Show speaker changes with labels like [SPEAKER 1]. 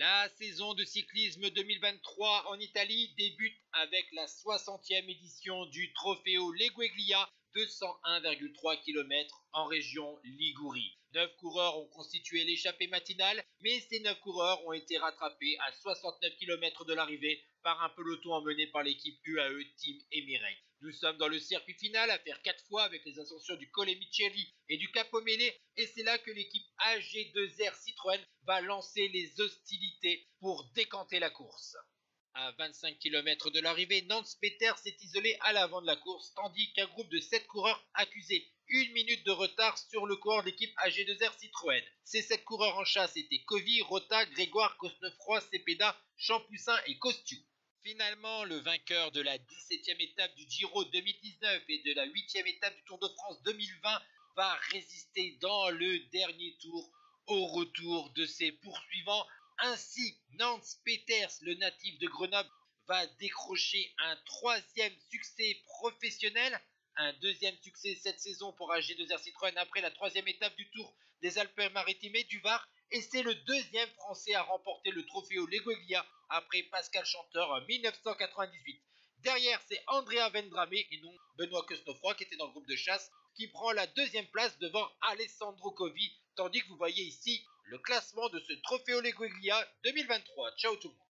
[SPEAKER 1] La saison de cyclisme 2023 en Italie débute avec la 60e édition du Trofeo Legueglia de 101,3 km en région Ligurie. Neuf coureurs ont constitué l'échappée matinale, mais ces neuf coureurs ont été rattrapés à 69 km de l'arrivée par un peloton emmené par l'équipe UAE Team Emirates. Nous sommes dans le circuit final à faire quatre fois avec les ascensions du Colle et du Capomene et c'est là que l'équipe AG2R Citroën va lancer les hostilités pour décanter la course. À 25 km de l'arrivée, Nance Peter s'est isolé à l'avant de la course, tandis qu'un groupe de 7 coureurs accusait une minute de retard sur le coureur d'équipe AG2R Citroën. Ces 7 coureurs en chasse étaient Kovi, Rota, Grégoire, Cosnefroy, Cepeda, Champoussin et Costu. Finalement, le vainqueur de la 17e étape du Giro 2019 et de la 8e étape du Tour de France 2020 va résister dans le dernier tour au retour de ses poursuivants ainsi, Nance Peters, le natif de Grenoble, va décrocher un troisième succès professionnel, un deuxième succès cette saison pour AG2R Citroën après la troisième étape du Tour des Alpes-Maritimes et du Var, et c'est le deuxième Français à remporter le trophée Legueglia après Pascal Chanteur en 1998. Derrière, c'est Andrea Vendrame et non Benoît Cosnefroy qui était dans le groupe de chasse qui prend la deuxième place devant Alessandro Covi, tandis que vous voyez ici le classement de ce Trophée Legueglia 2023. Ciao tout le monde